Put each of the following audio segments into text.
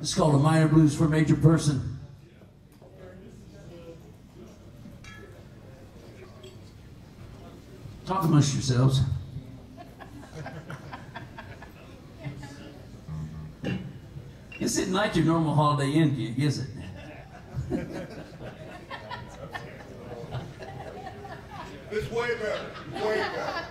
It's called a minor blues for a major person. Talk amongst yourselves. This isn't like your normal Holiday Inn gig, is it? It's way better. Way better.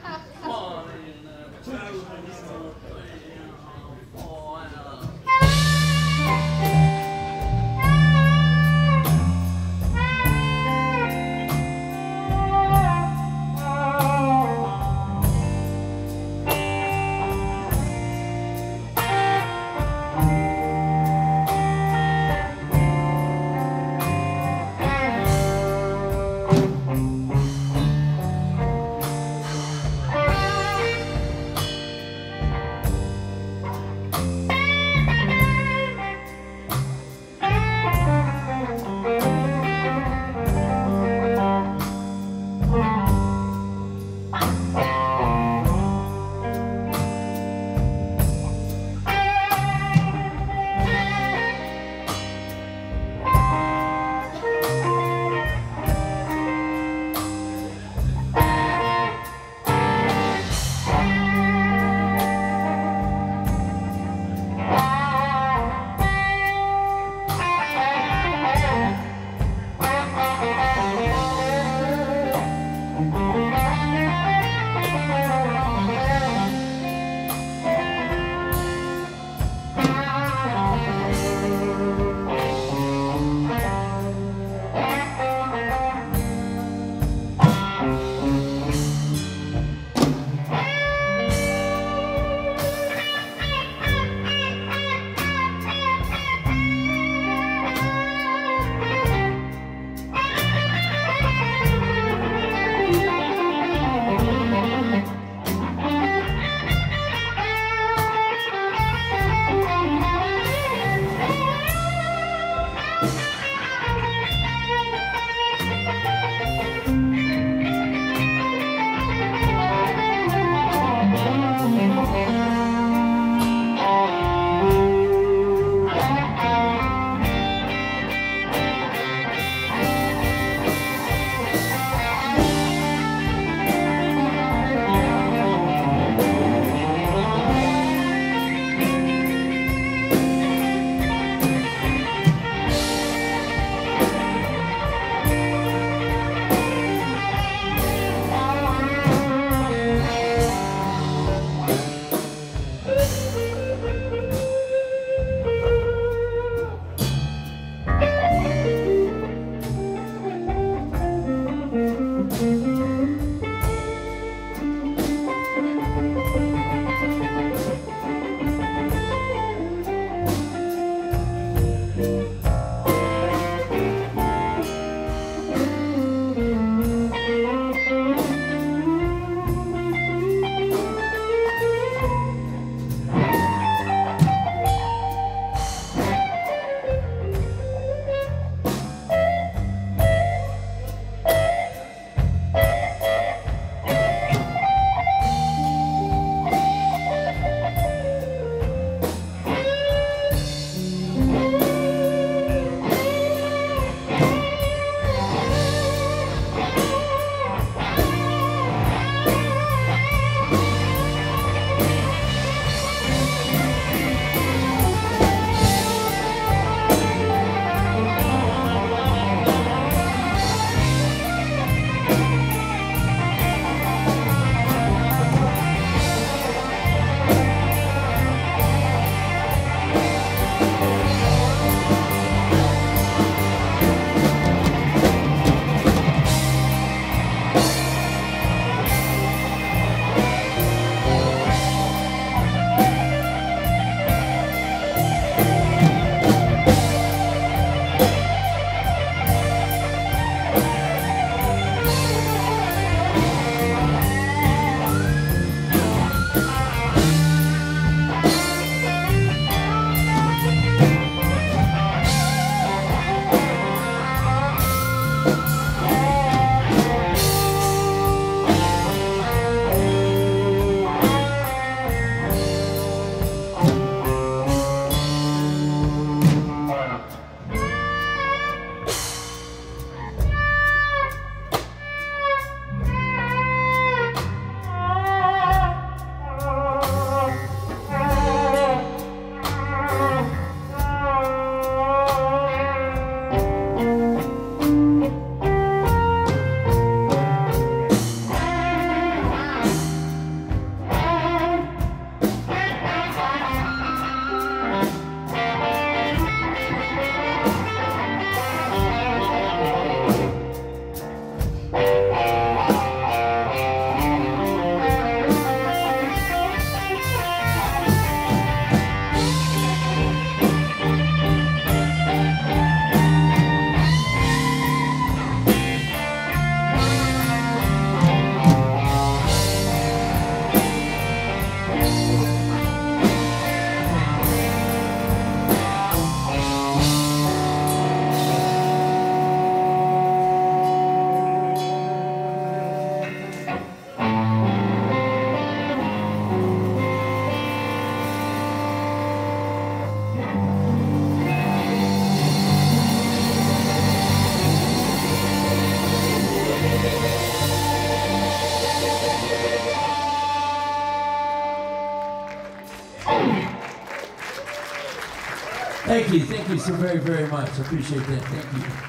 Thank you. Thank you so very, very much. I appreciate that. Thank you.